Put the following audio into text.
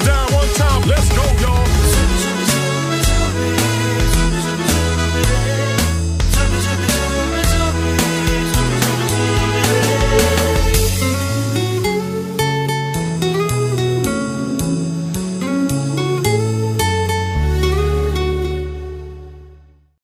down.